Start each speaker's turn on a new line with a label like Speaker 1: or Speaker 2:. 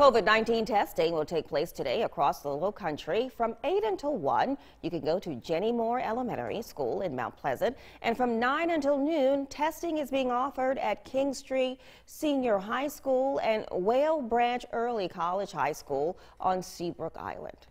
Speaker 1: COVID-19 testing will take place today across the low country from 8 until 1. You can go to Jennie Moore Elementary School in Mount Pleasant. And from 9 until noon, testing is being offered at King Street Senior High School and Whale Branch Early College High School on Seabrook Island.